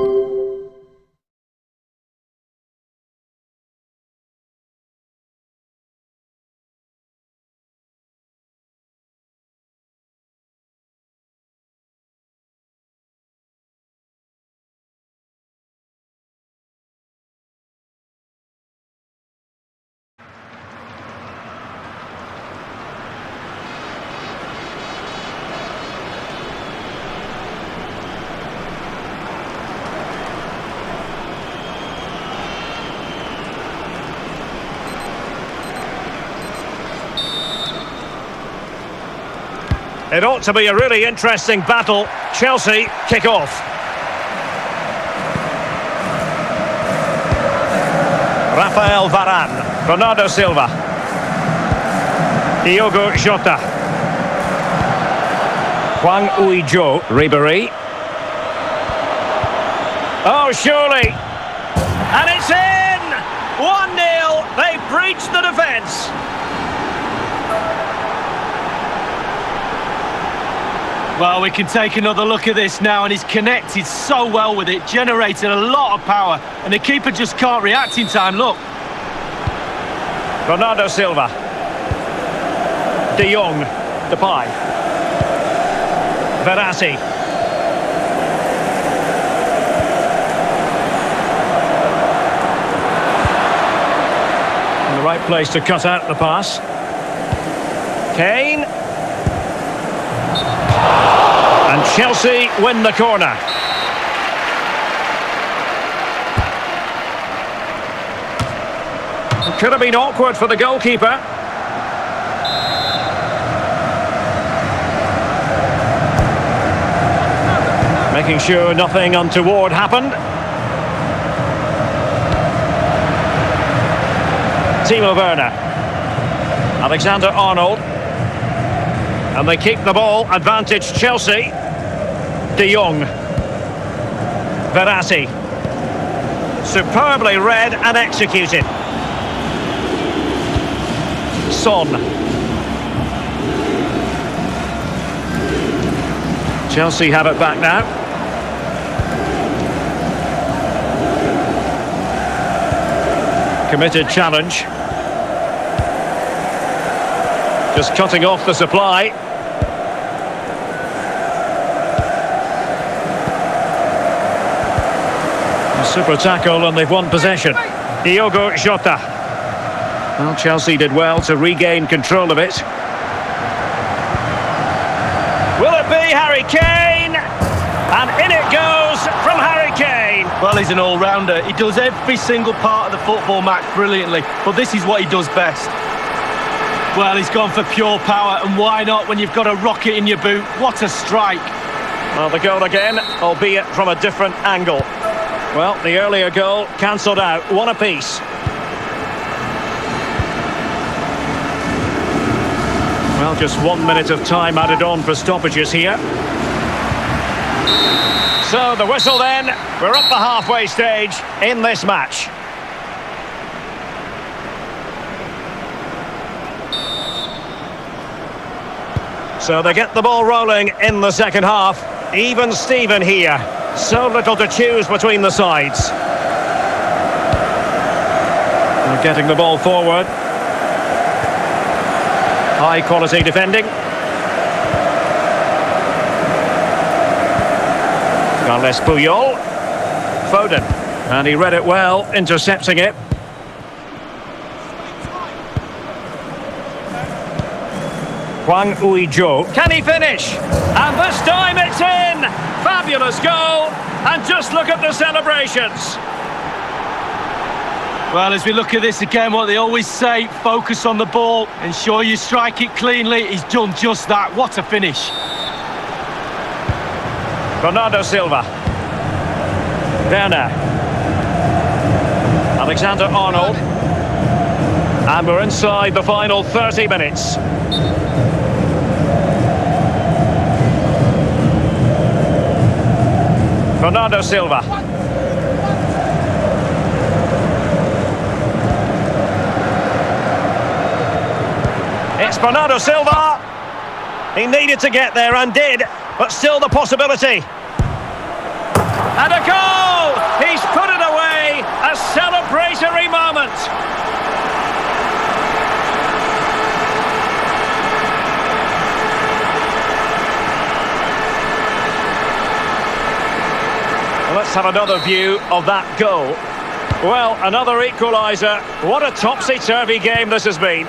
you It ought to be a really interesting battle. Chelsea kick off. Rafael Varane, Bernardo Silva, Diogo Jota, Hwang Ui-jo, Ribery. Oh, surely. And it's in! 1-0. They breached the defence. Well, we can take another look at this now, and he's connected so well with it, generated a lot of power, and the keeper just can't react in time. Look. Bernardo Silva. De Jong. Depay. Verratti. In the right place to cut out the pass. Kane. Chelsea win the corner. Could have been awkward for the goalkeeper. Making sure nothing untoward happened. Timo Werner. Alexander Arnold. And they keep the ball, advantage Chelsea. De Jong. Verratti. Superbly read and executed. Son. Chelsea have it back now. Committed challenge. Just cutting off the supply. A super tackle and they've won possession. Diogo Jota. Well, Chelsea did well to regain control of it. Will it be Harry Kane? And in it goes from Harry Kane. Well, he's an all-rounder. He does every single part of the football match brilliantly, but this is what he does best. Well, he's gone for pure power, and why not when you've got a rocket in your boot? What a strike. Well, the goal again, albeit from a different angle. Well, the earlier goal cancelled out. One apiece. Well, just one minute of time added on for stoppages here. So the whistle then. We're up the halfway stage in this match. So they get the ball rolling in the second half. Even Steven here. So little to choose between the sides. Getting the ball forward. High quality defending. Carles Puyol. Foden. And he read it well, intercepting it. Hwang Ui-jo. Can he finish? And this time it's in! Fabulous goal! And just look at the celebrations. Well, as we look at this again, what they always say, focus on the ball, ensure you strike it cleanly. He's done just that. What a finish. Bernardo Silva. Werner. Alexander Arnold. And we're inside the final 30 minutes. Bernardo Silva. It's Bernardo Silva. He needed to get there and did, but still the possibility. And a goal! He's put it away! A celebratory moment. Let's have another view of that goal. Well, another equaliser. What a topsy-turvy game this has been.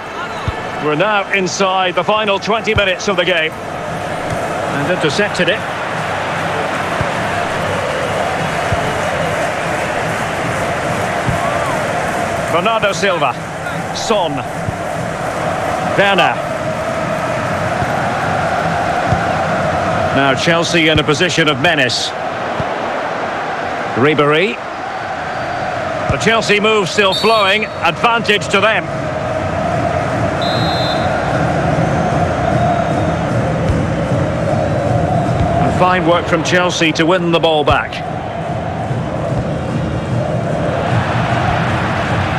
We're now inside the final 20 minutes of the game. And intercepted it. Bernardo Silva. Son. Werner. Now Chelsea in a position of menace. Ribery. The Chelsea move still flowing. Advantage to them. And fine work from Chelsea to win the ball back.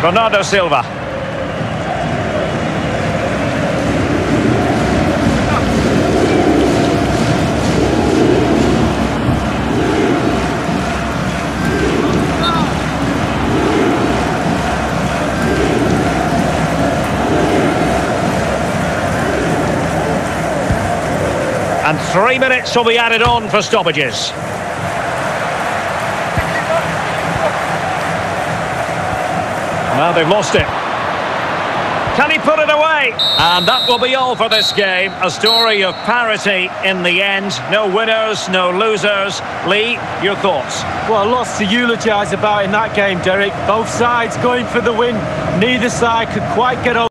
Bernardo Silva. And three minutes will be added on for stoppages. Well, they've lost it. Can he put it away? And that will be all for this game. A story of parity in the end. No winners, no losers. Lee, your thoughts? Well, lots to eulogise about in that game, Derek. Both sides going for the win. Neither side could quite get over.